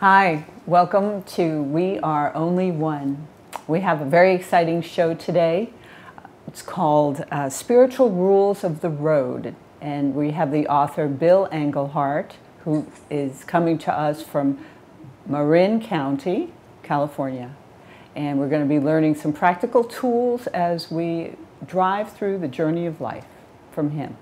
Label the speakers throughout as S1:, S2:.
S1: Hi, welcome to We Are Only One. We have a very exciting show today. It's called uh, Spiritual Rules of the Road, and we have the author Bill Englehart, who is coming to us from Marin County, California. And we're going to be learning some practical tools as we drive through the journey of life from him.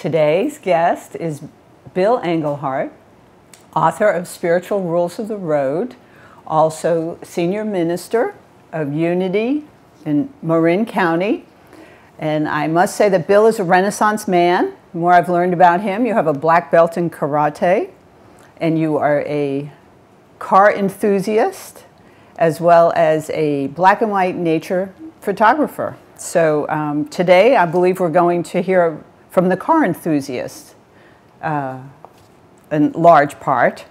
S1: Today's guest is Bill Englehart, author of Spiritual Rules of the Road, also senior minister of Unity in Marin County. And I must say that Bill is a Renaissance man. The more I've learned about him, you have a black belt in karate, and you are a car enthusiast, as well as a black and white nature photographer. So um, today, I believe we're going to hear from the car enthusiast uh, in large part.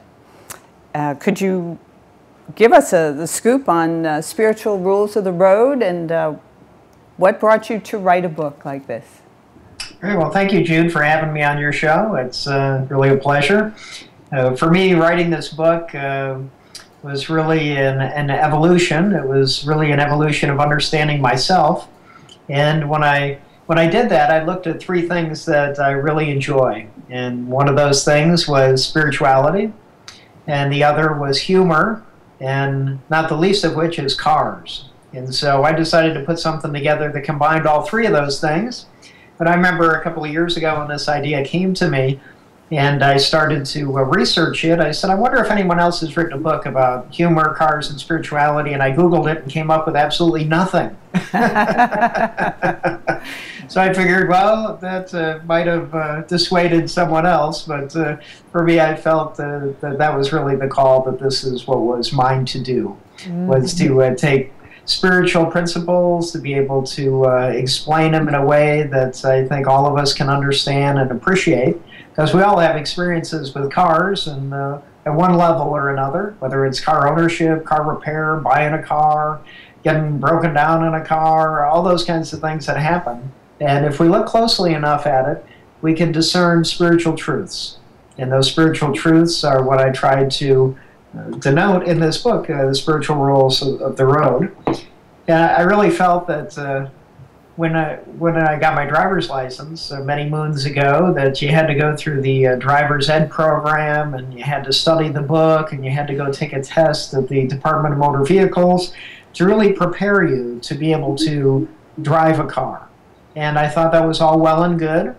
S1: Uh, could you give us a, the scoop on uh, spiritual rules of the road and uh, what brought you to write a book like this?
S2: Very well. Thank you, June, for having me on your show. It's uh, really a pleasure. Uh, for me, writing this book was really an, an evolution. It was really an evolution of understanding myself. And when I when I did that, I looked at three things that I really enjoy. And one of those things was spirituality, and the other was humor, and not the least of which is cars. And so I decided to put something together that combined all three of those things. But I remember a couple of years ago when this idea came to me, and I started to uh, research it. I said, I wonder if anyone else has written a book about humor, cars, and spirituality, and I Googled it and came up with absolutely nothing. so I figured, well, that uh, might have uh, dissuaded someone else, but uh, for me, I felt uh, that that was really the call that this is what was mine to do, mm-hmm. was to uh, take spiritual principles, to be able to explain them in a way that I think all of us can understand and appreciate because we all have experiences with cars and uh, at one level or another, whether it's car ownership, car repair, buying a car, getting broken down in a car, all those kinds of things that happen. And if we look closely enough at it, we can discern spiritual truths. And those spiritual truths are what I tried to uh, denote in this book, uh, The Spiritual Rules of, of, the Road. And I really felt that uh, when I when I got my driver's license uh, many moons ago that you had to go through the uh, driver's ed program and you had to study the book and you had to go take a test at the Department of Motor Vehicles to really prepare you to be able to drive a car. And I thought that was all well and good.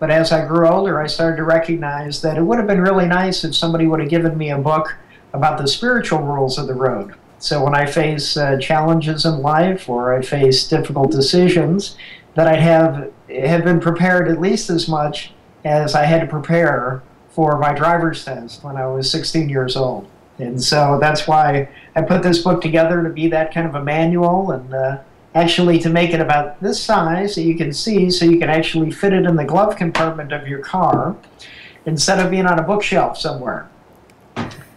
S2: But as I grew older, I started to recognize that it would have been really nice if somebody would have given me a book about the spiritual rules of the road so when I face uh, challenges in life or I face difficult decisions, that I have have been prepared at least as much as I had to prepare for my driver's test when I was 16 years old. And so that's why I put this book together to be that kind of a manual and uh, actually to make it about this size so you can see so you can actually fit it in the glove compartment of your car instead of being on a bookshelf somewhere.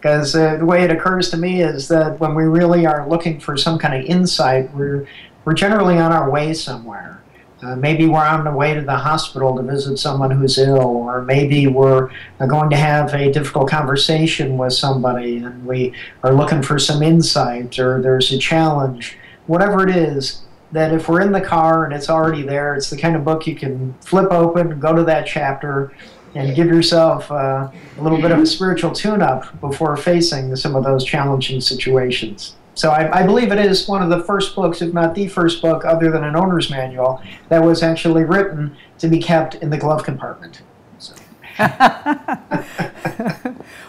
S2: Because uh, the way it occurs to me is that when we really are looking for some kind of insight, we're, we're generally on our way somewhere. Uh, maybe we're on the way to the hospital to visit someone who's ill, or maybe we're uh, going to have a difficult conversation with somebody and we are looking for some insight, or there's a challenge. Whatever it is, that if we're in the car and it's already there, it's the kind of book you can flip open, go to that chapter, and give yourself uh, a little bit of a spiritual tune up before facing some of those challenging situations. So I, I, believe it is one of the first books, if not the first book, other than an owner's manual, that was actually written to be kept in the glove compartment. So.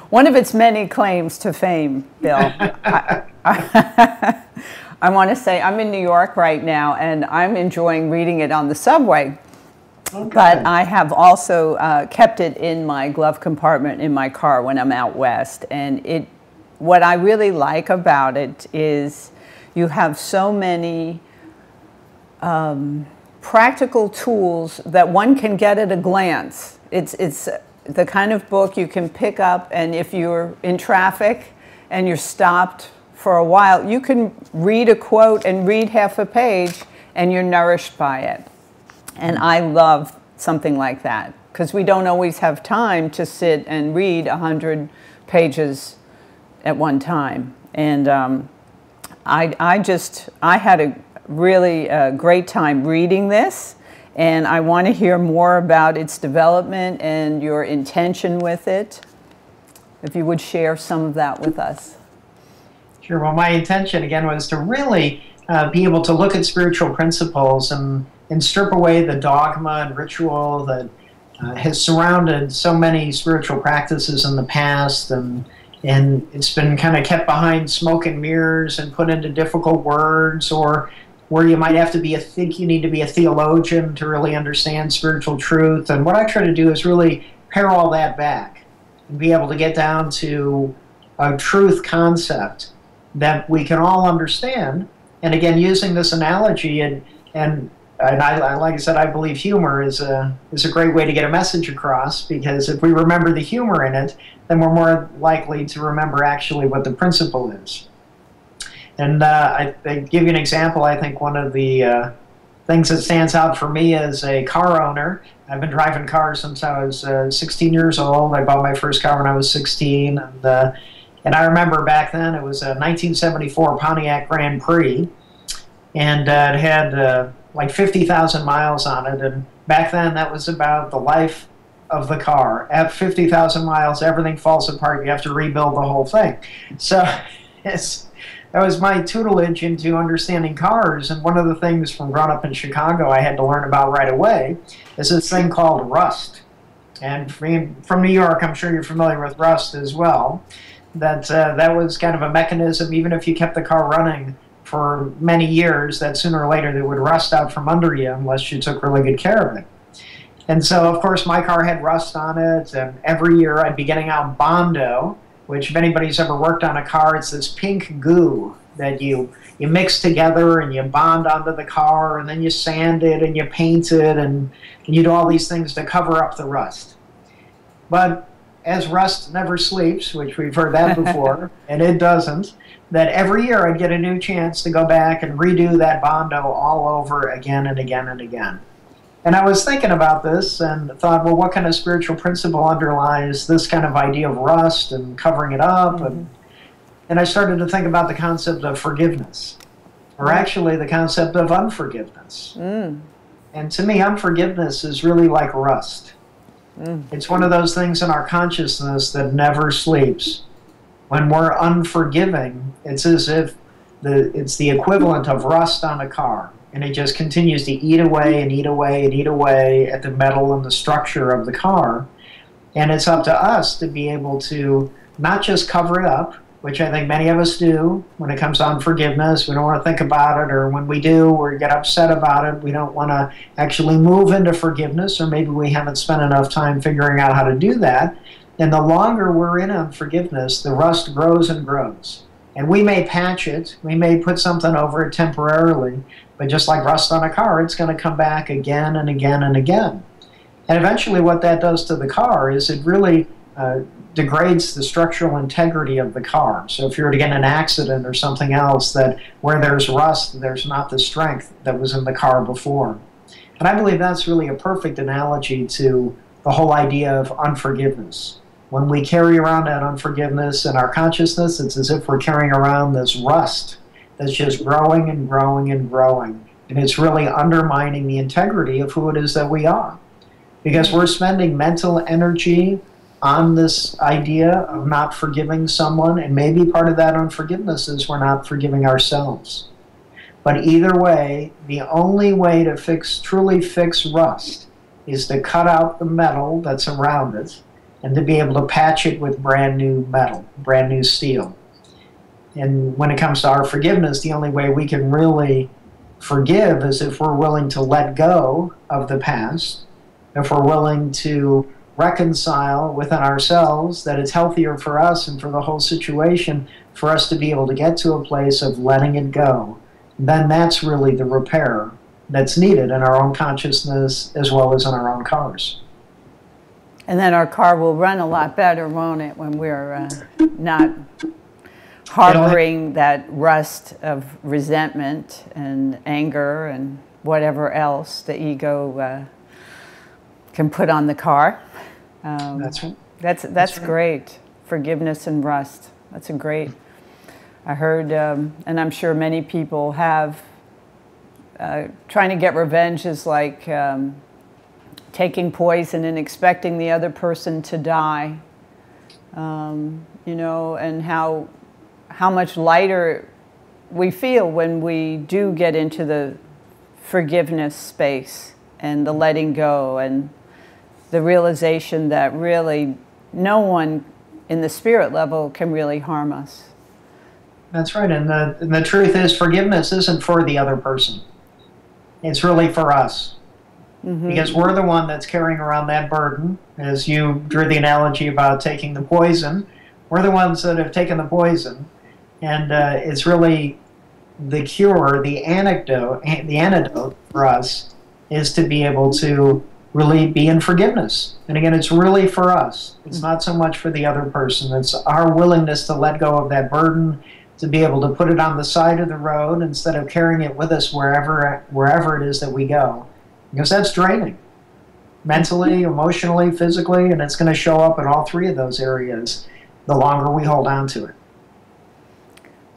S1: one of its many claims to fame, Bill. I, I, I want to say I'm in New York right now, and I'm enjoying reading it on the subway But I have also uh, kept it in my glove compartment in my car when I'm out west. And it, what I really like about it is you have so many um, practical tools that one can get at a glance. It's, it's the kind of book you can pick up, and if you're in traffic and you're stopped for a while, you can read a quote and read half a page, and you're nourished by it. And I love something like that because we don't always have time to sit and read 100 pages at one time. And um, I, I just, I had a really uh, great time reading this. And I want to hear more about its development and your intention with it. If you would share some of that with us.
S2: Sure. Well, my intention again was to really uh, be able to look at spiritual principles and, and strip away the dogma and ritual that uh, has surrounded so many spiritual practices in the past and and it's been kind of kept behind smoke and mirrors and put into difficult words or where you might have to be a think you need to be a theologian to really understand spiritual truth. And what i try to do is really pare all that back and be able to get down to a truth concept that we can all understand. And again using this analogy and and and I, like I said, I believe humor is a is a great way to get a message across because if we remember the humor in it, then we're more likely to remember actually what the principle is. And uh, I, I, give you an example. I think one of the uh, things that stands out for me as a car owner. I've been driving cars since I was uh, 16 years old. I bought my first car when I was 16, and uh, and I remember back then it was a 1974 Pontiac Grand Prix, and uh, it had uh, like 50,000 miles on it. And back then, that was about the life of the car. At 50,000 miles, everything falls apart. You have to rebuild the whole thing. So it's, that was my tutelage into understanding cars. And one of the things from growing up in Chicago I had to learn about right away is this thing called rust. And from New York, I'm sure you're familiar with rust as well. That uh, that was kind of a mechanism. Even if you kept the car running, for many years that sooner or later they would rust out from under you unless you took really good care of it. And so, of course, my car had rust on it, and every year I'd be getting out Bondo, which, if anybody's ever worked on a car, it's this pink goo that you you mix together and you bond onto the car, and then you sand it and you paint it, and, and you do all these things to cover up the rust. But as rust never sleeps, which we've heard that before, and it doesn't, that every year I'd get a new chance to go back and redo that Bondo all over again and again and again. And I was thinking about this and thought, well, what kind of spiritual principle underlies this kind of idea of rust and covering it up? Mm-hmm. And, and I started to think about the concept of forgiveness, or mm. actually the concept of unforgiveness. Mm. And to me, unforgiveness is really like rust. Mm. It's one of those things in our consciousness that never sleeps when we're unforgiving, it's as if the, it's the equivalent of rust on a car. And it just continues to eat away and eat away and eat away at the metal and the structure of the car. And it's up to us to be able to not just cover it up, which I think many of us do when it comes on forgiveness. We don't want to think about it, or when we do, we get upset about it. We don't want to actually move into forgiveness, or maybe we haven't spent enough time figuring out how to do that. And the longer we're in unforgiveness, the rust grows and grows. And we may patch it, we may put something over it temporarily, but just like rust on a car, it's going to come back again and again and again. And eventually, what that does to the car is it really uh, degrades the structural integrity of the car. So if you were to get an accident or something else, that where there's rust, there's not the strength that was in the car before. And I believe that's really a perfect analogy to the whole idea of unforgiveness. When we carry around that unforgiveness in our consciousness, it's as if we're carrying around this rust that's just growing and growing and growing. And it's really undermining the integrity of who it is that we are. Because we're spending mental energy on this idea of not forgiving someone, and maybe part of that unforgiveness is we're not forgiving ourselves. But either way, the only way to fix truly fix rust is to cut out the metal that's around it and to be able to patch it with brand new metal, brand new steel. And when it comes to our forgiveness, the only way we can really forgive is if we're willing to let go of the past, if we're willing to reconcile within ourselves that it's healthier for us and for the whole situation for us to be able to get to a place of letting it go, then that's really the repair that's needed in our own consciousness as well as in our own cars.
S1: And then our car will run a lot better, won't it, when we're uh, not harboring that rust of resentment and anger and whatever else the ego uh, can put on the car.
S2: Um, that's right.
S1: That's that's, that's right. great. Forgiveness and rust. That's a great. I heard, um, and I'm sure many people have. Uh, trying to get revenge is like um, taking poison and expecting the other person to die. Um, you know, and how how much lighter we feel when we do get into the forgiveness space and the letting go and the realization that really no one in the spirit level can really harm us.
S2: That's right. And the, and the truth is, forgiveness isn't for the other person, it's really for us. Mm-hmm. Because we're the one that's carrying around that burden. As you drew the analogy about taking the poison, we're the ones that have taken the poison. And uh, it's really the cure, the anecdote, the antidote for us is to be able to really be in forgiveness. And again, it's really for us. It's mm. not so much for the other person. It's our willingness to let go of that burden, to be able to put it on the side of the road instead of carrying it with us wherever wherever it is that we go. Because that's draining. Mentally, mm-hmm. emotionally, physically, and it's going to show up in all three of those areas the longer we hold on to it.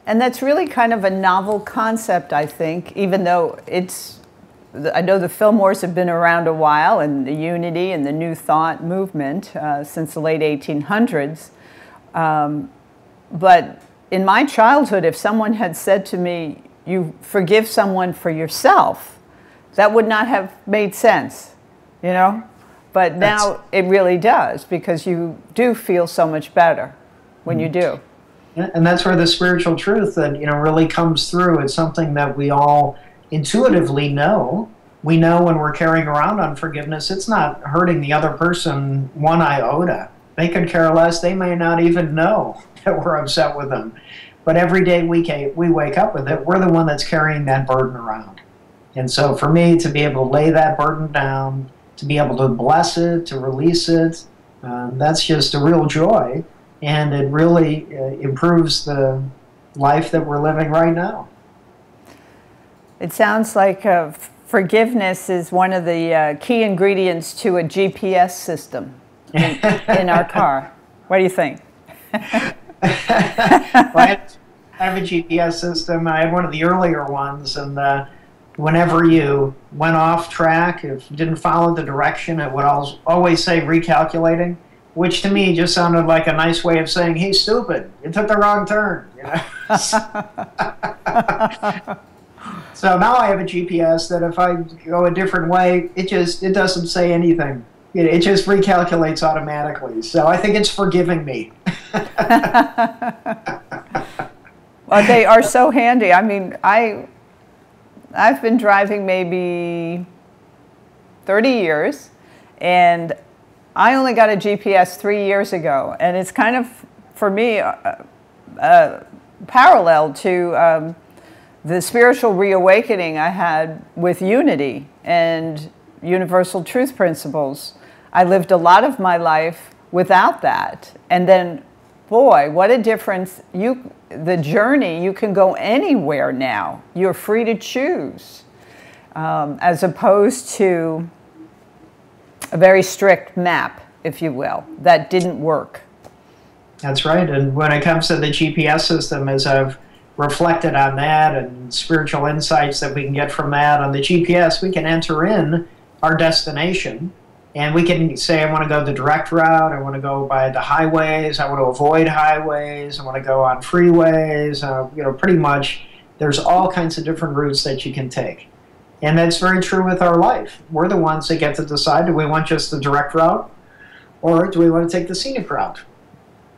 S1: And that's really kind of a novel concept, I think, even though it's, I know the Fillmores have been around a while and the Unity and the New Thought movement uh, since the late 1800s. Um, but in my childhood, if someone had said to me, you forgive someone for yourself, that would not have made sense, you know? But now That's... it really does because you do feel so much better when mm-hmm. you do
S2: and that's where the spiritual truth that you know really comes through it's something that we all intuitively know we know when we're carrying around unforgiveness it's not hurting the other person one iota. They could care less. They may not even know that we're upset with them. But every day we we wake up with it we're the one that's carrying that burden around. And so for me to be able to lay that burden down to be able to bless it to release it um, that's just a real joy. And it really uh, improves the life that we're living right now.
S1: It sounds like uh, forgiveness is one of the uh, key ingredients to a GPS system in, in our car. What do you think?
S2: well, I have a GPS system. I had one of the earlier ones, and uh, whenever you went off track, if you didn't follow the direction, it would always say recalculating which to me just sounded like a nice way of saying, "He's stupid. You took the wrong turn." You know? so now I have a GPS that if I go a different way, it just it doesn't say anything. It, it just recalculates automatically. So I think it's forgiving me.
S1: well, they are so handy. I mean, I I've been driving maybe 30 years and I only got a GPS three years ago, and it's kind of, for me, uh, uh, parallel to um, the spiritual reawakening I had with unity and universal truth principles. I lived a lot of my life without that. And then, boy, what a difference. You, the journey, you can go anywhere now. You're free to choose, um, as opposed to a very strict map, if you will, that didn't work.
S2: That's right. And when it comes to the GPS system, as I've reflected on that and spiritual insights that we can get from that, on the GPS, we can enter in our destination and we can say, I want to go the direct route, I want to go by the highways, I want to avoid highways, I want to go on freeways, uh, you know, pretty much there's all kinds of different routes that you can take. And that's very true with our life. We're the ones that get to decide do we want just the direct route or do we want to take the scenic route?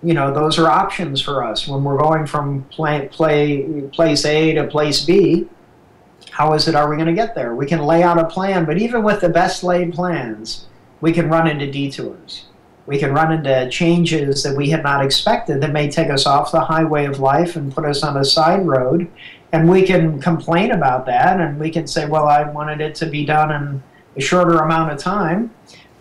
S2: You know, those are options for us when we're going from play, play, place A to place B. How is it are we going to get there? We can lay out a plan, but even with the best laid plans, we can run into detours. We can run into changes that we had not expected that may take us off the highway of life and put us on a side road and we can complain about that and we can say well i wanted it to be done in a shorter amount of time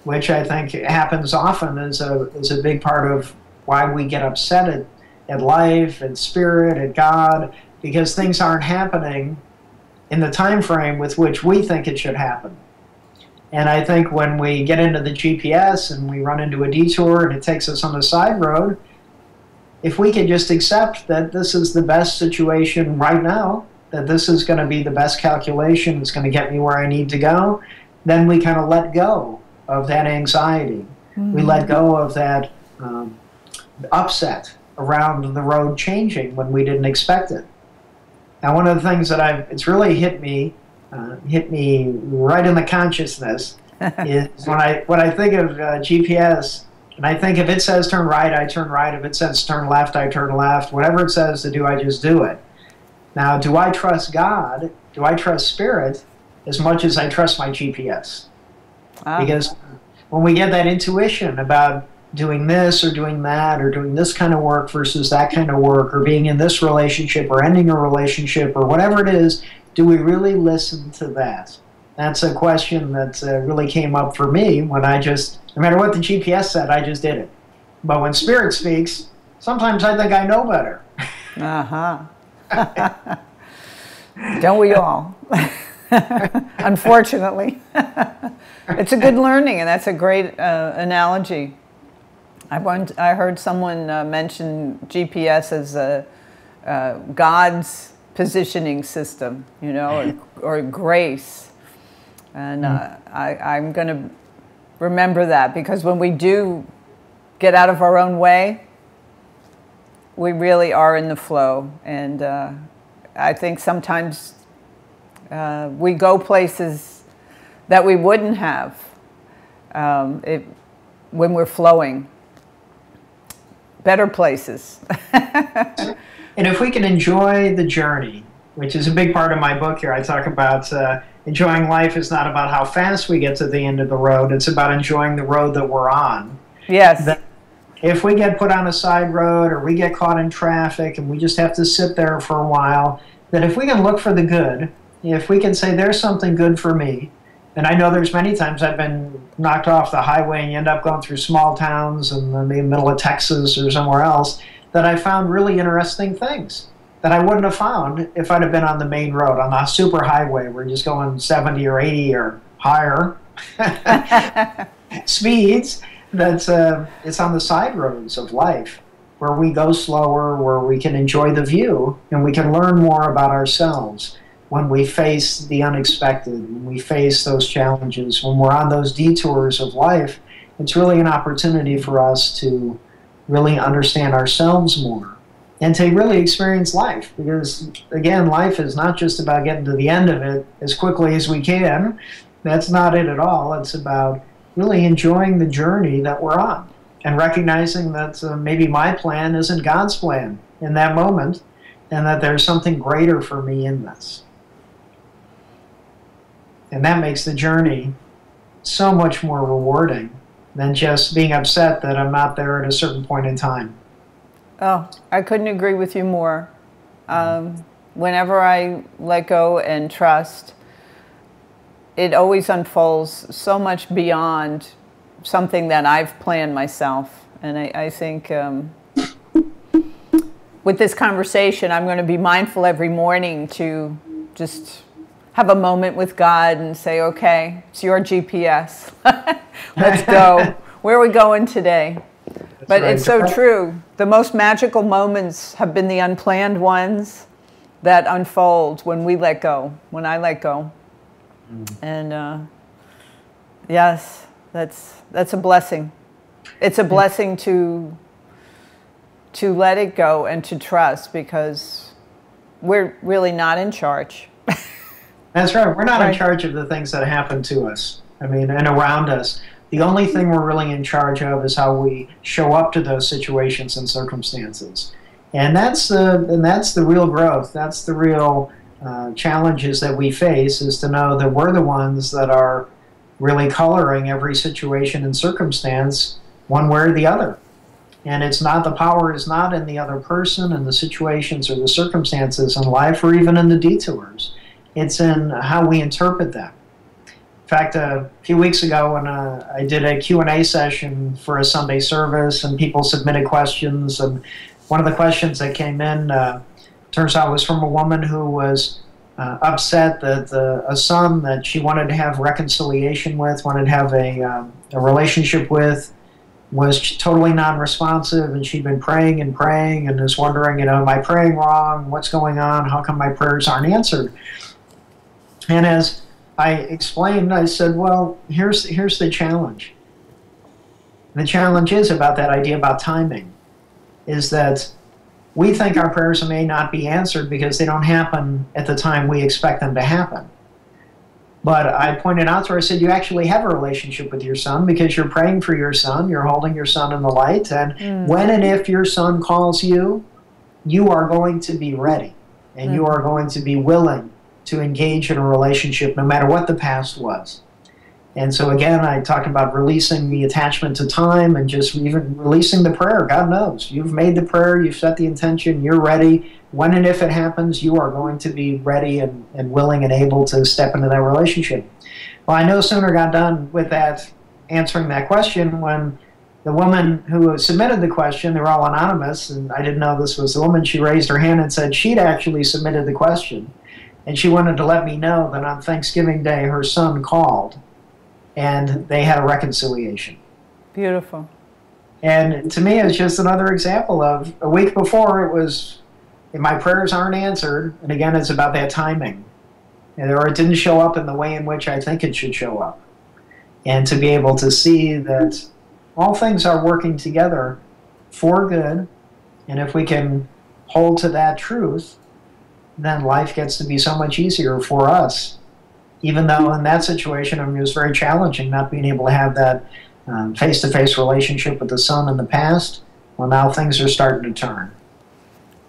S2: which I think happens often, is a, is a big part of why we get upset at, at life, at spirit, at God, because things aren't happening in the time frame with which we think it should happen. And I think when we get into the GPS and we run into a detour and it takes us on a side road, if we can just accept that this is the best situation right now, that this is going to be the best calculation, it's going to get me where I need to go, then we kind of let go of that anxiety. Mm-hmm. We let go of that um, upset around the road changing when we didn't expect it. Now, one of the things that I've it's really hit me, uh, hit me right in the consciousness, is when I when I think of uh, GPS, and I think if it says turn right, I turn right. If it says turn left, I turn left. Whatever it says to do, I just do it. Now, do I trust God? Do I trust Spirit as much as I trust my GPS? Ah. Because when we get that intuition about doing this or doing that or doing this kind of work versus that kind of work or being in this relationship or ending a relationship or whatever it is, do we really listen to that? That's a question that uh, really came up for me when I just, no matter what the GPS said, I just did it. But when Spirit speaks, sometimes I think I know better.
S1: uh huh. Don't we all? Unfortunately. it's a good learning, and that's a great uh, analogy. I, want, I heard someone uh, mention GPS as a, uh, God's positioning system, you know, or, or grace. And uh, mm. I, I'm going to remember that because when we do get out of our own way, we really are in the flow. And uh, I think sometimes uh, we go places that we wouldn't have um, it, when we're flowing better places.
S2: and if we can enjoy the journey, which is a big part of my book here, I talk about uh, enjoying life is not about how fast we get to the end of the road, it's about enjoying the road that we're on.
S1: Yes.
S2: That if we get put on a side road or we get caught in traffic and we just have to sit there for a while, that if we can look for the good, if we can say there's something good for me, and I know there's many times I've been knocked off the highway and you end up going through small towns in the middle of Texas or somewhere else that I found really interesting things that I wouldn't have found if I'd have been on the main road on the super highway where you're just going 70 or 80 or higher speeds. That's uh, it's on the side roads of life where we go slower, where we can enjoy the view and we can learn more about ourselves when we face the unexpected, when we face those challenges, when we're on those detours of life, it's really an opportunity for us to really understand ourselves more and to really experience life. Because, again, life is not just about getting to the end of it as quickly as we can. That's not it at all. It's about really enjoying the journey that we're on and recognizing that uh, maybe my plan isn't God's plan in that moment and that there's something greater for me in this. And that makes the journey so much more rewarding than just being upset that I'm not there at a certain point in time.
S1: Oh, I couldn't agree with you more. Um, whenever I let go and trust, it always unfolds so much beyond something that I've planned myself. And I, I think um, with this conversation, I'm going to be mindful every morning to just have a moment with God and say, okay, it's your GPS. Let's go. Where are we going today? That's but right. it's so true. The most magical moments have been the unplanned ones that unfold when we let go, when I let go. Mm. And uh, yes, that's, that's a blessing. It's a blessing to, to let it go and to trust because we're really not in charge.
S2: That's right. We're not right. in charge of the things that happen to us. I mean, and around us. The only thing we're really in charge of is how we show up to those situations and circumstances. And that's the and that's the real growth. That's the real uh, challenges that we face is to know that we're the ones that are really coloring every situation and circumstance one way or the other. And it's not the power is not in the other person and the situations or the circumstances in life or even in the detours. It's in how we interpret them. In fact, a few weeks ago when uh, I did a Q&A session for a Sunday service and people submitted questions and one of the questions that came in uh, turns out was from a woman who was uh, upset that the, a son that she wanted to have reconciliation with, wanted to have a, um, a relationship with, was totally non-responsive and she'd been praying and praying and was wondering, you know, am I praying wrong? What's going on? How come my prayers aren't answered? And as I explained, I said, well, here's, here's the challenge. The challenge is about that idea about timing, is that we think our prayers may not be answered because they don't happen at the time we expect them to happen. But I pointed out to her, I said, you actually have a relationship with your son because you're praying for your son, you're holding your son in the light, and mm. when and if your son calls you, you are going to be ready and mm. you are going to be willing to engage in a relationship no matter what the past was. And so again, I talked about releasing the attachment to time and just even releasing the prayer. God knows. You've made the prayer, you've set the intention, you're ready. When and if it happens, you are going to be ready and, and willing and able to step into that relationship. Well, I no sooner got done with that, answering that question, when the woman who submitted the question, they were all anonymous, and I didn't know this was the woman, she raised her hand and said she'd actually submitted the question. And she wanted to let me know that on Thanksgiving Day her son called and they had a reconciliation.
S1: Beautiful.
S2: And to me, it's just another example of a week before it was, my prayers aren't answered. And again, it's about that timing. Or it didn't show up in the way in which I think it should show up. And to be able to see that all things are working together for good. And if we can hold to that truth, then life gets to be so much easier for us even though in that situation I mean, it was very challenging not being able to have that face to face relationship with the son in the past. Well, now things are starting to turn.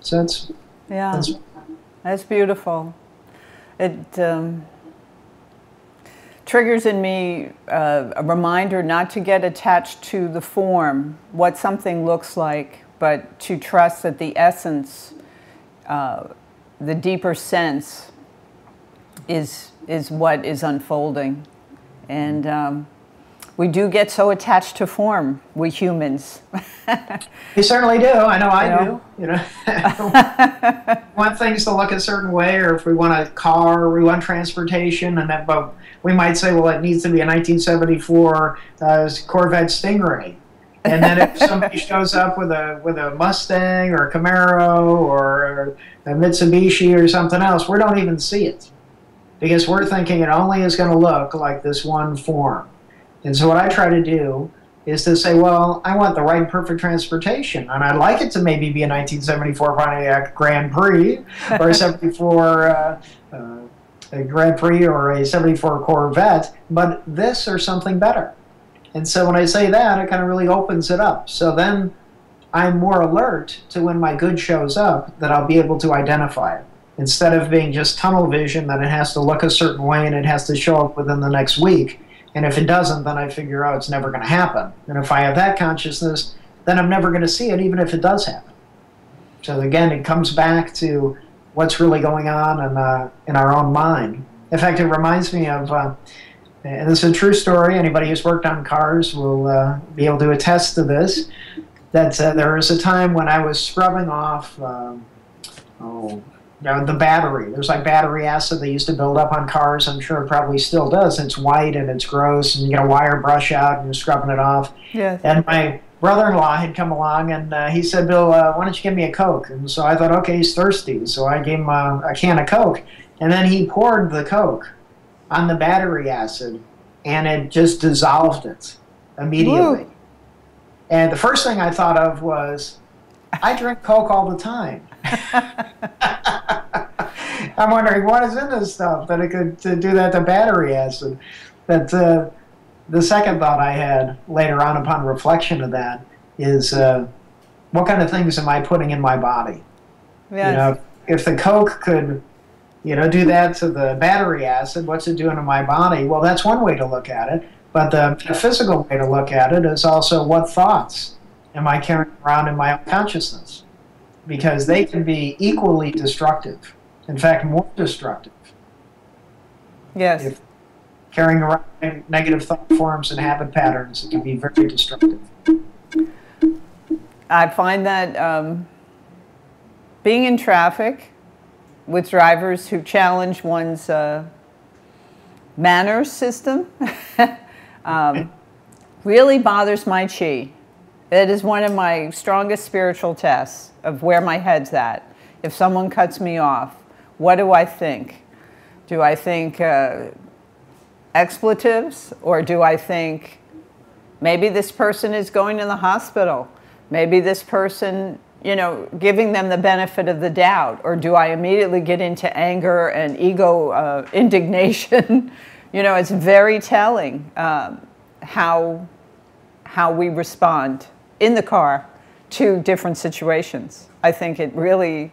S2: So it's
S1: yeah, that's, that's beautiful. It um, triggers in me uh, a reminder not to get attached to the form, what something looks like, but to trust that the essence, uh, the deeper sense, is is what is unfolding. And um, we do get so attached to form, we humans.
S2: you certainly do. I know I you know? do. You know, want things to look a certain way, or if we want a car, or we want transportation, and that, but we might say, well, it needs to be a 1974 uh, Corvette Stingray. And then if somebody shows up with a with a Mustang or a Camaro or a Mitsubishi or something else, we don't even see it because we're thinking it only is going to look like this one form. And so what I try to do is to say, well, I want the right perfect transportation, and I'd like it to maybe be a 1974 Pontiac Grand Prix or a 74 uh, uh, a Grand Prix or a 74 Corvette, but this or something better. And so when I say that, it kind of really opens it up. So then I'm more alert to when my good shows up that I'll be able to identify it instead of being just tunnel vision that it has to look a certain way and it has to show up within the next week. And if it doesn't, then I figure out it's never going to happen. And if I have that consciousness, then I'm never going to see it, even if it does happen. So again, it comes back to what's really going on in, uh, in our own mind. In fact, it reminds me of, uh, and this is a true story, anybody who's worked on cars will uh, be able to attest to this, that uh, there was a time when I was scrubbing off, um, oh, you know, the battery. There's like battery acid they used to build up on cars. I'm sure it probably still does. It's white and it's gross, and you get a wire brush out and you're scrubbing it off.
S1: Yes.
S2: And my brother-in-law had come along and uh, he said, "Bill, uh, why don't you give me a Coke?" And so I thought, okay, he's thirsty, so I gave him a, a can of Coke, and then he poured the Coke on the battery acid, and it just dissolved it immediately. Woo. And the first thing I thought of was, I drink Coke all the time. I'm wondering what is in this stuff that it could to do that to battery acid. But uh, the second thought I had later on upon reflection of that is uh, what kind of things am I putting in my body?
S1: Yes.
S2: You know, if the Coke could, you know, do that to the battery acid, what's it doing to my body? Well, that's one way to look at it. But the, physical way to look at it is also what thoughts am I carrying around in my consciousness? Because they can be equally destructive in fact, more destructive.
S1: Yes.
S2: If, carrying around negative thought forms and habit patterns it can be very destructive.
S1: I find that um, being in traffic with drivers who challenge one's uh, manners system um, really bothers my chi. It is one of my strongest spiritual tests of where my head's at. If someone cuts me off, what do I think? Do I think uh, expletives or do I think maybe this person is going to the hospital? Maybe this person, you know, giving them the benefit of the doubt? Or do I immediately get into anger and ego uh, indignation? you know, it's very telling um, how, how we respond in the car to different situations. I think it really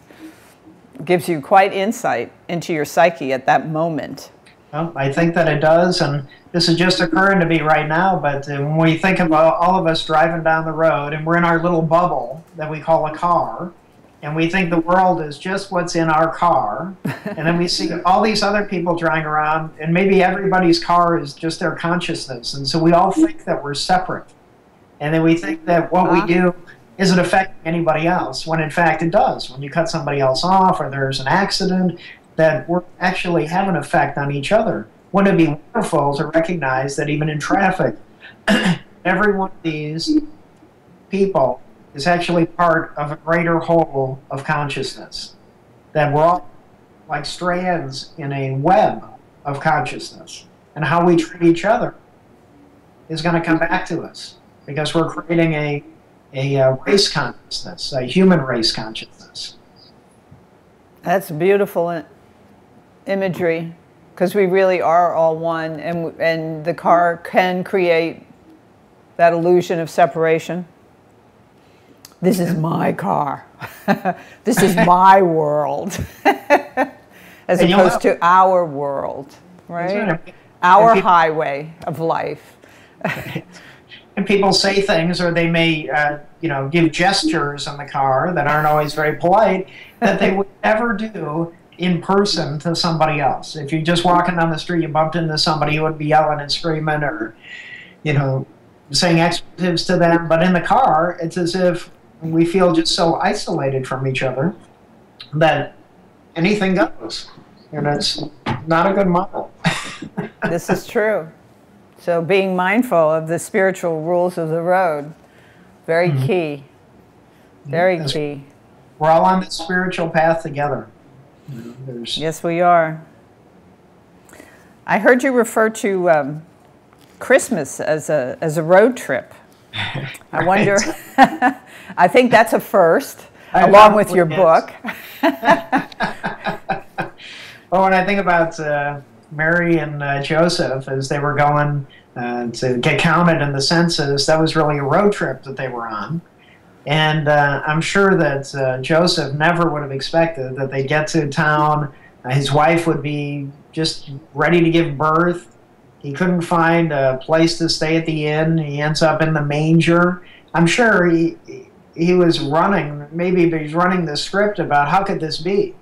S1: gives you quite insight into your psyche at that moment.
S2: Well, I think that it does, and this is just occurring to me right now. But uh, when we think about all of us driving down the road, and we're in our little bubble that we call a car, and we think the world is just what's in our car, and then we see all these other people driving around, and maybe everybody's car is just their consciousness, and so we all think that we're separate, and then we think that what we do isn't affecting anybody else, when in fact it does. When you cut somebody else off, or there's an accident, that we actually have an effect on each other. Wouldn't it be wonderful to recognize that even in traffic, every one of these people is actually part of a greater whole of consciousness? That we're all like strands in a web of consciousness. And how we treat each other is going to come back to us because we're creating a, a, a race consciousness, a human race consciousness.
S1: That's beautiful imagery because we really are all one and, and the car can create that illusion of separation. This is my car. this is my world. As and opposed to our world, right? Our highway of life.
S2: and people say things or they may uh, you know give gestures on the car that aren't always very polite that they would never do in person to somebody else. If you're just walking down the street, you bumped into somebody, you would be yelling and screaming or, you know, saying expletives to them. But in the car, it's as if we feel just so isolated from each other that anything goes. And it's not a good model.
S1: this is true. So being mindful of the spiritual rules of the road, very mm-hmm. key. Very key.
S2: We're all on the spiritual path together.
S1: Yes, we are. I heard you refer to um, Christmas as a as a road trip. I wonder. I think that's a first, I along with your book.
S2: well, when I think about uh, Mary and uh, Joseph as they were going uh, to get counted in the census, that was really a road trip that they were on. And uh, I'm sure that uh, Joseph never would have expected that they'd get to town. Uh, his wife would be just ready to give birth. He couldn't find a place to stay at the inn. He ends up in the manger. I'm sure he he was running. Maybe he's running the script about how could this be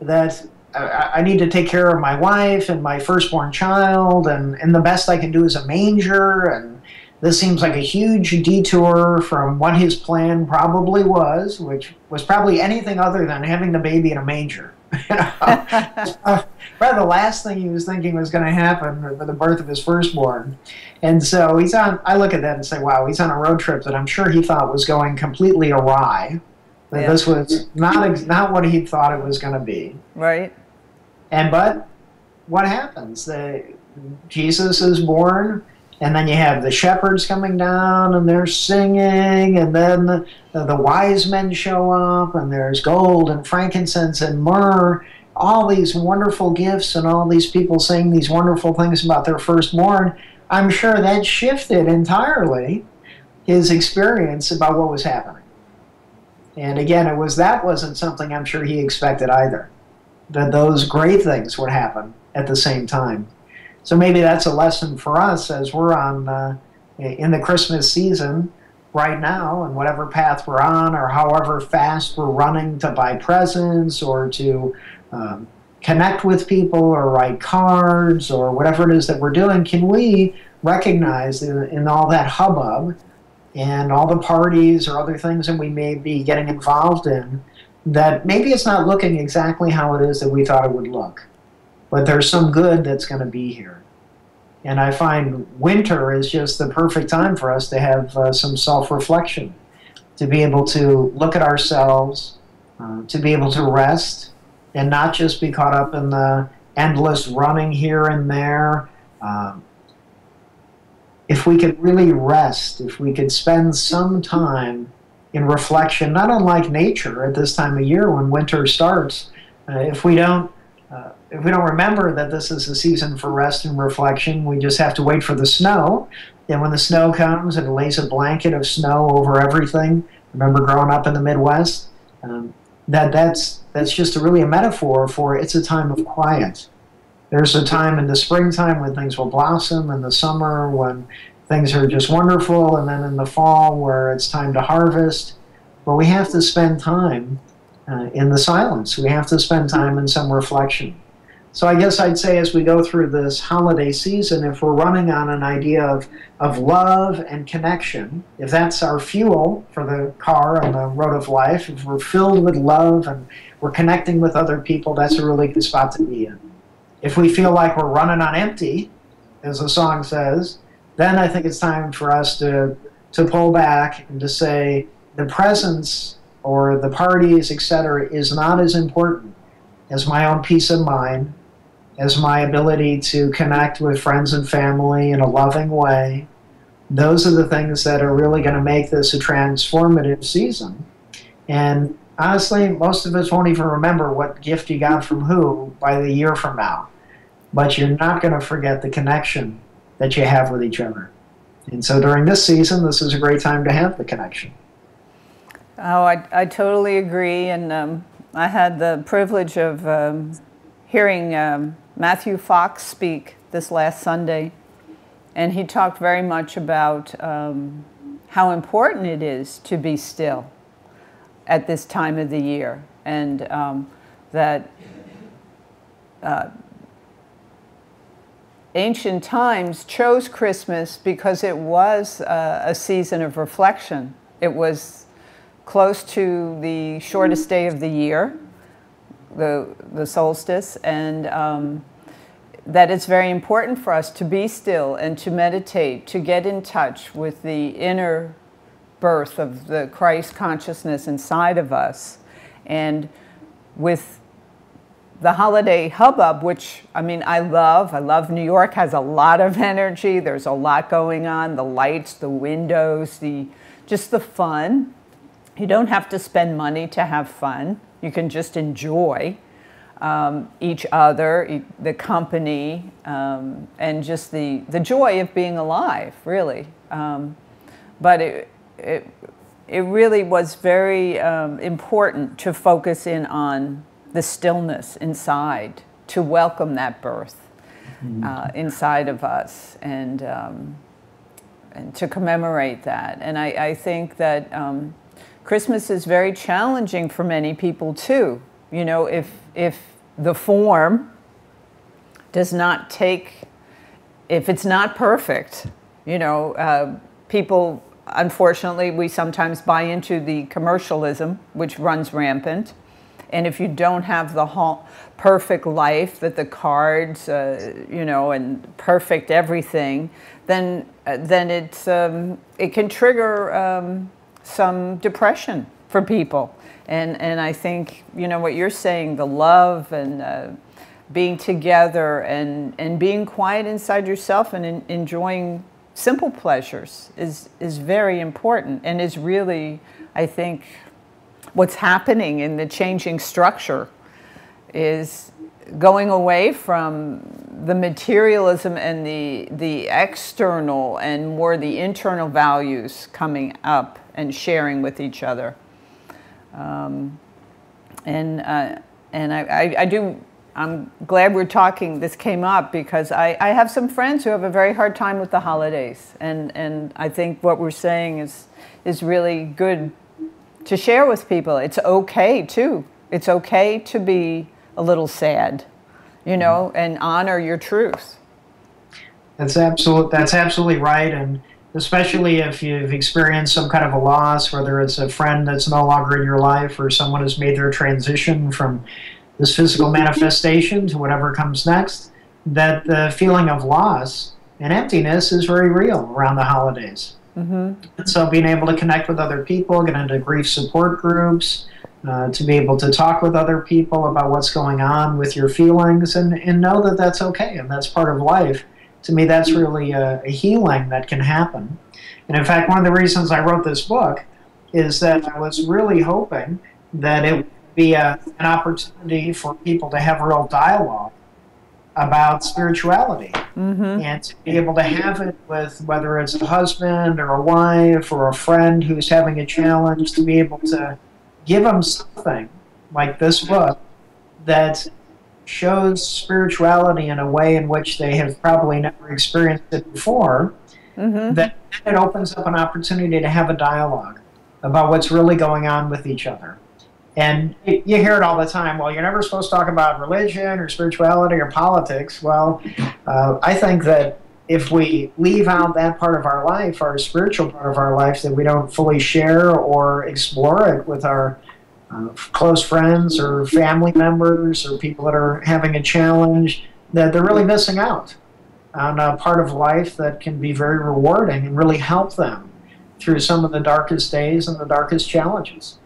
S2: that I, I need to take care of my wife and my firstborn child, and and the best I can do is a manger and this seems like a huge detour from what his plan probably was, which was probably anything other than having the baby in a manger. uh, probably the last thing he was thinking was going to happen for the birth of his firstborn. And so he's on, I look at that and say, wow, he's on a road trip that I'm sure he thought was going completely awry. That yeah. this was not, not what he thought it was going to be.
S1: Right.
S2: And, but what happens? The, Jesus is born and then you have the shepherds coming down and they're singing and then the, the, wise men show up and there's gold and frankincense and myrrh. All these wonderful gifts and all these people saying these wonderful things about their firstborn i'm sure that shifted entirely his experience about what was happening. And again it was that wasn't something i'm sure he expected either that those great things would happen at the same time so maybe that's a lesson for us as we're on uh, in the Christmas season right now, and whatever path we're on, or however fast we're running to buy presents or to um, connect with people or write cards or whatever it is that we're doing, can we recognize in, in all that hubbub and all the parties or other things that we may be getting involved in that maybe it's not looking exactly how it is that we thought it would look, but there's some good that's going to be here. And I find winter is just the perfect time for us to have uh, some self reflection, to be able to look at ourselves, uh, to be able to rest, and not just be caught up in the endless running here and there. Um, if we could really rest, if we could spend some time in reflection, not unlike nature at this time of year when winter starts, uh, if we don't if we don't remember that this is a season for rest and reflection, we just have to wait for the snow. And when the snow comes, it lays a blanket of snow over everything. Remember growing up in the Midwest? Um, that that's that's just a really a metaphor for it's a time of quiet. There's a time in the springtime when things will blossom, in the summer when things are just wonderful, and then in the fall where it's time to harvest. But we have to spend time uh, in the silence. We have to spend time in some reflection. So I guess I'd say as we go through this holiday season, if we're running on an idea of, of love and connection, if that's our fuel for the car on the road of life, if we're filled with love and we're connecting with other people, that's a really good spot to be in. If we feel like we're running on empty, as the song says, then I think it's time for us to, to pull back and to say the presence or the parties, etc., is not as important as my own peace of mind, as my ability to connect with friends and family in a loving way. Those are the things that are really going to make this a transformative season. And honestly, most of us won't even remember what gift you got from who by the year from now. But you're not going to forget the connection that you have with each other. And so during this season, this is a great time to have the connection.
S1: Oh, I, I totally agree. And um, I had the privilege of um, hearing um, Matthew Fox speak this last Sunday. And he talked very much about um, how important it is to be still at this time of the year. And um, that uh, ancient times chose Christmas because it was uh, a season of reflection. It was close to the shortest day of the year, the, the solstice, and um, that it's very important for us to be still and to meditate, to get in touch with the inner birth of the Christ consciousness inside of us. And with the holiday hubbub, which I mean, I love. I love New York has a lot of energy. There's a lot going on. The lights, the windows, the just the fun. You don't have to spend money to have fun. You can just enjoy um, each other, the company, um, and just the, the joy of being alive, really. Um, but it, it, it really was very um, important to focus in on the stillness inside, to welcome that birth mm-hmm. uh, inside of us and, um, and to commemorate that. And I, I think that um, Christmas is very challenging for many people too. You know, if, if the form does not take, if it's not perfect, you know, uh, people, unfortunately, we sometimes buy into the commercialism, which runs rampant. And if you don't have the whole perfect life, that the cards, uh, you know, and perfect everything, then uh, then it's um, it can trigger um, some depression for people. And, and I think, you know, what you're saying, the love and uh, being together and, and being quiet inside yourself and in, enjoying simple pleasures is, is very important and is really, I think, what's happening in the changing structure is going away from the materialism and the, the external and more the internal values coming up and sharing with each other. Um, and uh, and I, I, I, do, I'm glad we're talking, this came up because I, I have some friends who have a very hard time with the holidays. And, and I think what we're saying is, is really good to share with people. It's okay too. It's okay to be a little sad you know, and honor your truth.
S2: That's absolute. That's absolutely right, and especially if you've experienced some kind of a loss, whether it's a friend that's no longer in your life or someone has made their transition from this physical manifestation to whatever comes next, that the feeling of loss and emptiness is very real around the holidays. Mm-hmm. And so being able to connect with other people, get into grief support groups, uh, to be able to talk with other people about what's going on with your feelings and, and know that that's okay and that's part of life. To me, that's really a, a healing that can happen. And in fact, one of the reasons I wrote this book is that I was really hoping that it would be a, an opportunity for people to have a real dialogue about spirituality mm-hmm. and to be able to have it with whether it's a husband or a wife or a friend who's having a challenge to be able to give them something like this book that shows spirituality in a way in which they have probably never experienced it before mm-hmm. that it opens up an opportunity to have a dialogue about what's really going on with each other and you hear it all the time. Well, you're never supposed to talk about religion or spirituality or politics. Well, uh, I think that if we leave out that part of our life, our spiritual part of our life, that we don't fully share or explore it with our uh, close friends or family members or people that are having a challenge, that they're really missing out on a part of life that can be very rewarding and really help them through some of the darkest days and the darkest challenges.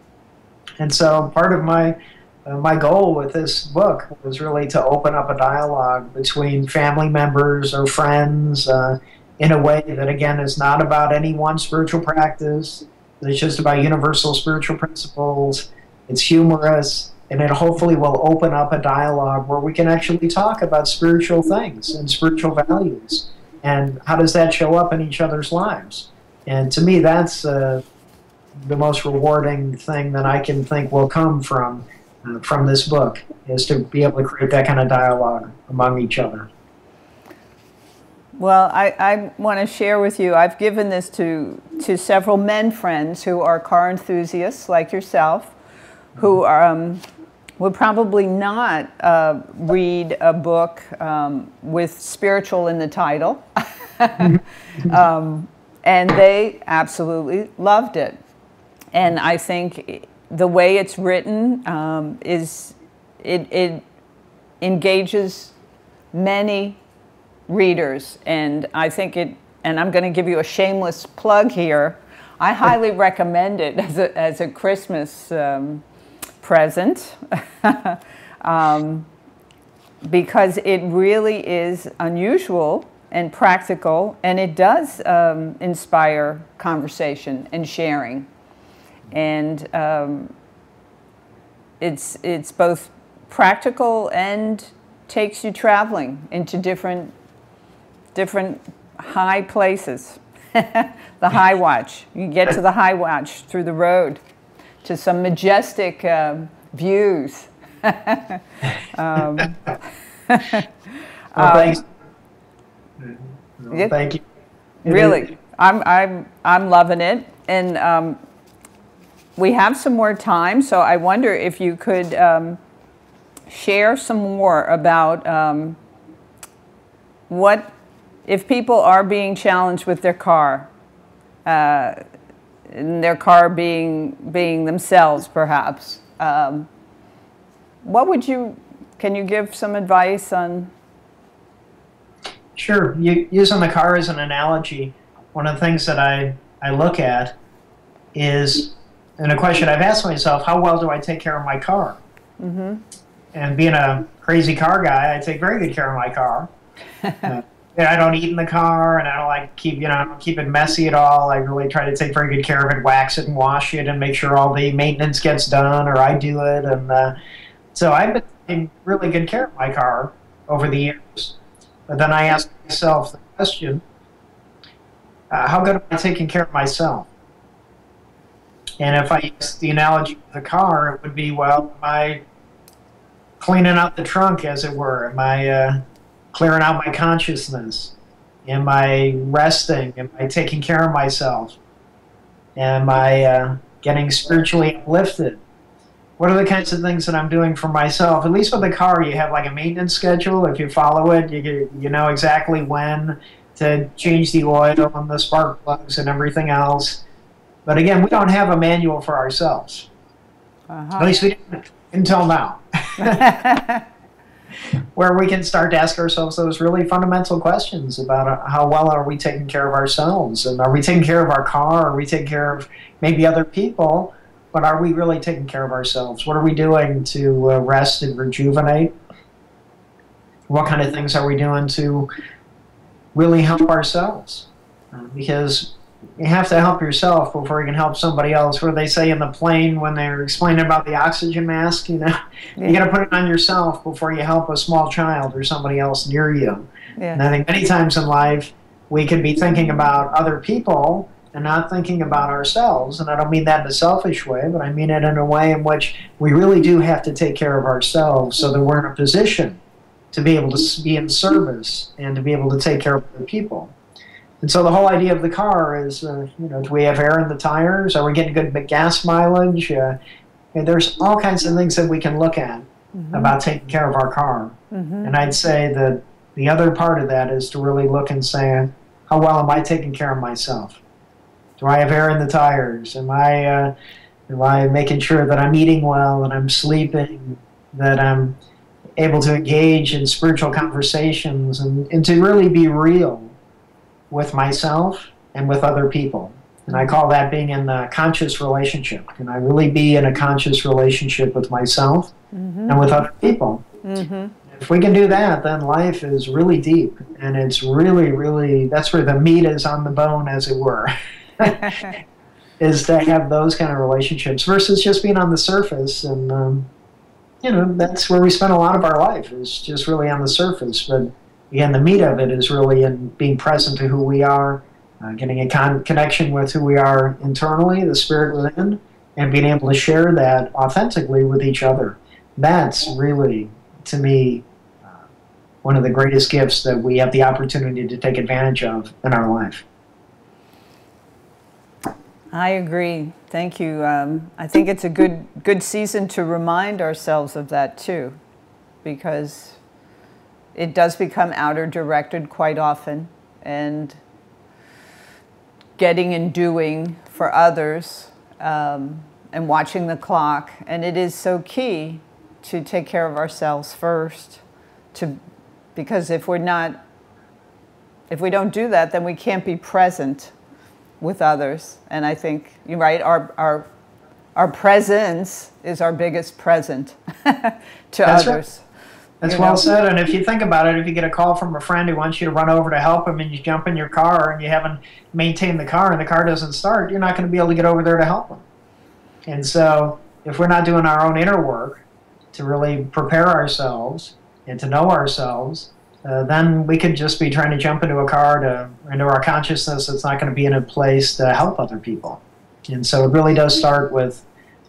S2: And so part of my uh, my goal with this book was really to open up a dialogue between family members or friends uh, in a way that again is not about any one spiritual practice. It's just about universal spiritual principles. It's humorous, and it hopefully will open up a dialogue where we can actually talk about spiritual things and spiritual values and how does that show up in each other's lives. And to me, that's uh, the most rewarding thing that I can think will come from uh, from this book is to be able to create that kind of dialogue among each other.
S1: Well, I, I want to share with you, I've given this to, to several men friends who are car enthusiasts like yourself, who um, would probably not uh, read a book um, with spiritual in the title. um, and they absolutely loved it. And I think the way it's written um, is it, it engages many readers, and I think it. And I'm going to give you a shameless plug here. I highly recommend it as a, as a Christmas um, present um, because it really is unusual and practical, and it does um, inspire conversation and sharing and um, it's it's both practical and takes you traveling into different different high places. the high watch. You get to the high watch through the road to some majestic um, views. um,
S2: well, thanks. Well, thank you.
S1: Really, I'm I'm I'm loving it, and um, we have some more time, so I wonder if you could um, share some more about um, what, if people are being challenged with their car, uh, their car being, being themselves perhaps, um, what would you, can you give some advice on?
S2: Sure. You, using the car as an analogy, one of the things that I, I look at is and a question I've asked myself: How well do I take care of my car? Mm-hmm. And being a crazy car guy, I take very good care of my car. uh, I don't eat in the car, and I don't like keep you know I don't keep it messy at all. I really try to take very good care of it, wax it and wash it, and make sure all the maintenance gets done, or I do it. And uh, so I've been taking really good care of my car over the years. But then I ask myself the question: uh, How good am I taking care of myself? And if I use the analogy of the car, it would be, well, am I cleaning out the trunk, as it were? Am I uh, clearing out my consciousness? Am I resting? Am I taking care of myself? Am I uh, getting spiritually uplifted? what are the kinds of things that I'm doing for myself? At least with a car, you have like a maintenance schedule. If you follow it, you you know exactly when to change the oil and the spark plugs and everything else. But again, we don't have a manual for ourselves. Uh-huh. At least we didn't until now. Where we can start to ask ourselves those really fundamental questions about uh, how well are we taking care of ourselves and are we taking care of our car? Are we taking care of maybe other people? but are we really taking care of ourselves? What are we doing to uh, rest and rejuvenate? What kind of things are we doing to really help ourselves? Uh, because you have to help yourself before you can help somebody else. Where they say in the plane when they're explaining about the oxygen mask, you know, yeah. you got to put it on yourself before you help a small child or somebody else near you. Yeah. And I think many times in life we could be thinking about other people and not thinking about ourselves. And I don't mean that in a selfish way, but I mean it in a way in which we really do have to take care of ourselves so that we're in a position to be able to be in service and to be able to take care of other people. And so the whole idea of the car is, uh, you know, do we have air in the tires? Are we getting good gas mileage? Uh, there's all kinds of things that we can look at mm-hmm. about taking care of our car. Mm-hmm. And I'd say that the other part of that is to really look and say, how well am I taking care of myself? Do I have air in the tires? Am I uh, am I making sure that I'm eating well and I'm sleeping, that I'm able to engage in spiritual conversations and, and to really be real with myself and with other people. And I call that being in a conscious relationship. Can I really be in a conscious relationship with myself mm-hmm. and with other people? Mm-hmm. If we can do that, then life is really deep. And it's really, really, that's where the meat is on the bone, as it were. is to have those kind of relationships versus just being on the surface and um, you know that's where we spend a lot of our life is just really on the surface but again the meat of it is really in being present to who we are uh, getting a con- connection with who we are internally the spirit within and being able to share that authentically with each other that's really to me uh, one of the greatest gifts that we have the opportunity to take advantage of in our life
S1: I agree. Thank you. Um, I think it's a good good season to remind ourselves of that too, because it does become outer directed quite often, and getting and doing for others, um, and watching the clock. And it is so key to take care of ourselves first, to because if we're not, if we don't do that, then we can't be present with others. And I think you're right, our, our, our presence is our biggest present to That's others.
S2: Right. That's well know? said. And if you think about it, if you get a call from a friend who wants you to run over to help him and you jump in your car and you haven't maintained the car and the car doesn't start, you're not going to be able to get over there to help him. And so if we're not doing our own inner work to really prepare ourselves and to know ourselves, uh, then we could just be trying to jump into a car to into our consciousness that's not going to be in a place to help other people. And so it really does start with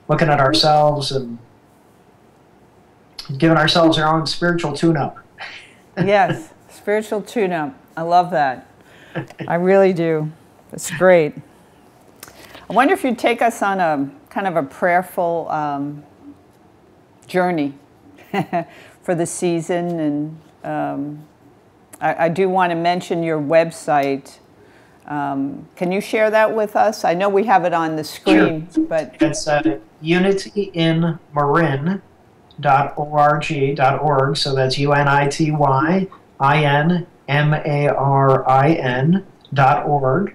S2: looking at ourselves and giving ourselves our own spiritual tune-up.
S1: yes, spiritual tune-up. I love that. I really do. It's great. I wonder if you'd take us on a kind of a prayerful um, journey for the season and um, I, I, do want to mention your website. Um, can you share that with us? I know we have it on the screen,
S2: sure.
S1: but
S2: it's uh, unityinmarin.org.org. So that's U N I T Y I N M A R I N dot org.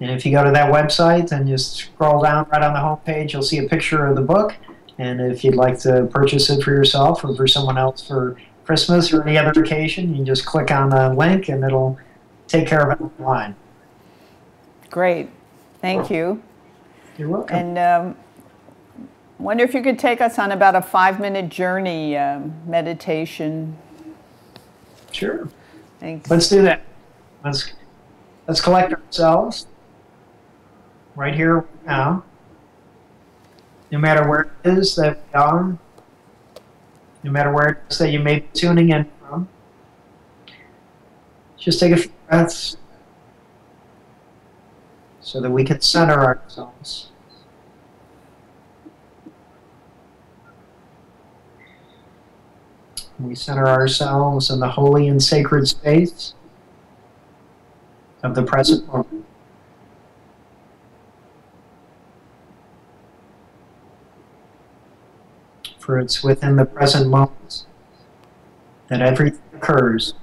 S2: And if you go to that website and just scroll down right on the home page, you'll see a picture of the book. And if you'd like to purchase it for yourself or for someone else for Christmas or any other occasion, you can just click on the link and it'll take care of it online.
S1: Great. Thank you.
S2: You're welcome.
S1: And um, wonder if you could take us on about a five minute journey um, meditation.
S2: Sure.
S1: Thanks.
S2: Let's do that. Let's let's collect ourselves right here now. No matter where it is that we are, no matter where it is that you may be tuning in from. Just take a few breaths so that we can center ourselves. We center ourselves in the holy and sacred space of the present moment. For it's within the present moment that everything occurs.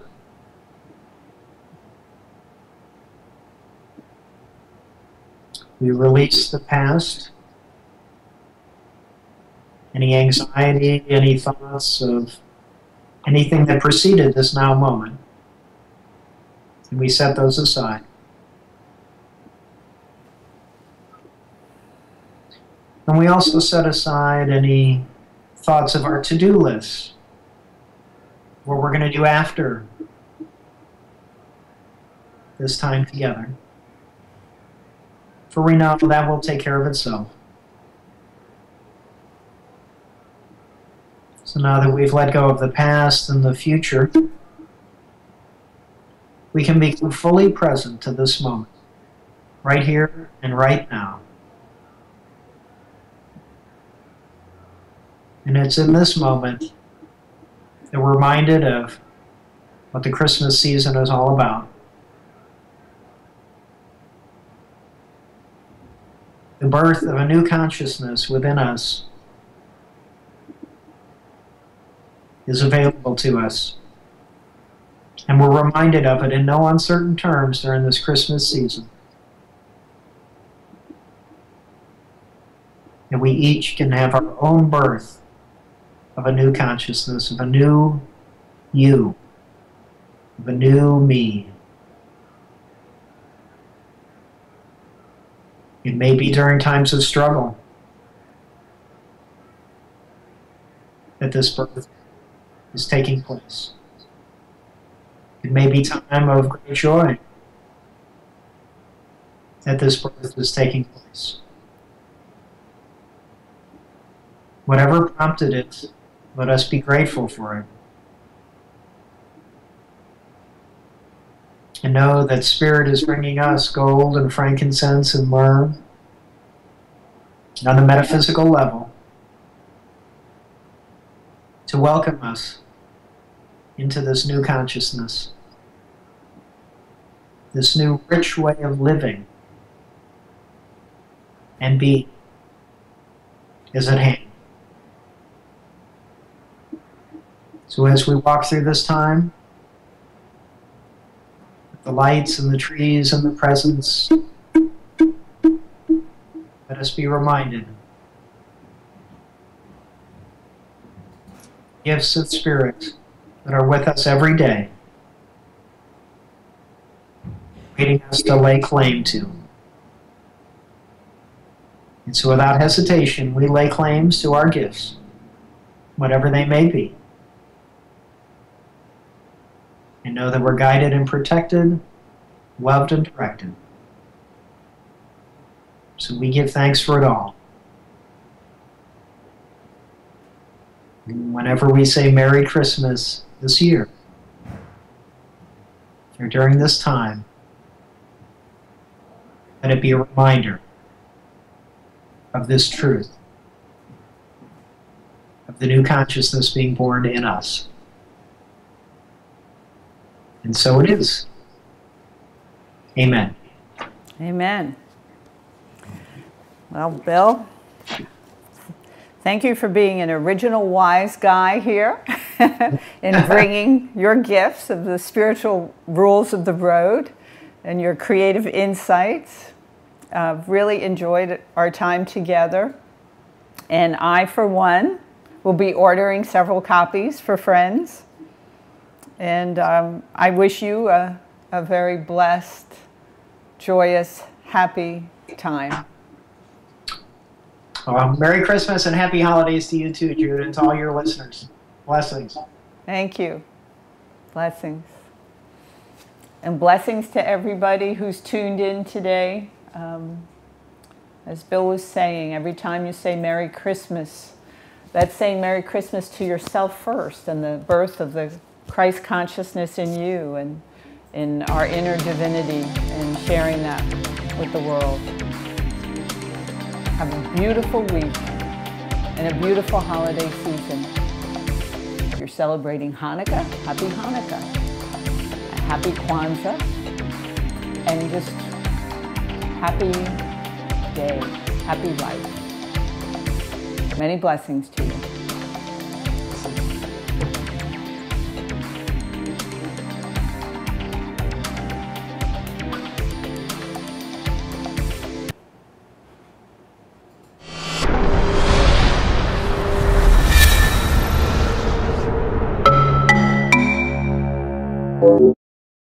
S2: We release the past, any anxiety, any thoughts of anything that preceded this now moment. And we set those aside. And we also set aside any thoughts of our to do list, what we're going to do after this time together. For we know that will take care of itself. So now that we've let go of the past and the future, we can become fully present to this moment, right here and right now. And it's in this moment that we're reminded of what the Christmas season is all about. The birth of a new consciousness within us is available to us. And we're reminded of it in no uncertain terms during this Christmas season. And we each can have our own birth of a new consciousness, of a new you, of a new me. It may be during times of struggle that this birth is taking place. It may be time of great joy that this birth is taking place. Whatever prompted it, let us be grateful for it. And know that Spirit is bringing us gold and frankincense and myrrh on a metaphysical level to welcome us into this new consciousness, this new rich way of living and being is at hand. So as we walk through this time, the lights and the trees and the presence, let us be reminded gifts of spirit that are with us every day, waiting us to lay claim to. And so without hesitation, we lay claims to our gifts, whatever they may be. And know that we're guided and protected, loved and directed. So we give thanks for it all. Whenever we say Merry Christmas this year, or during this time, let it be a reminder of this truth, of the new consciousness being born in us. And so it is. Amen.
S1: Amen. Well, Bill, thank you for being an original wise guy here and bringing your gifts of the spiritual rules of the road and your creative insights. Uh, really enjoyed our time together. And I, for one, will be ordering several copies for friends. And um, I wish you a, a very blessed, joyous, happy time.
S2: Well, Merry Christmas and Happy Holidays to you too, Jude, and to all your listeners. Blessings.
S1: Thank you. Blessings. And blessings to everybody who's tuned in today. Um, as Bill was saying, every time you say Merry Christmas, that's saying Merry Christmas to yourself first and the birth of the Christ consciousness in you and in our inner divinity and sharing that with the world. Have a beautiful week and a beautiful holiday season. Celebrating Hanukkah, happy Hanukkah. Happy Kwanzaa. And just happy day, happy life. Many blessings to you.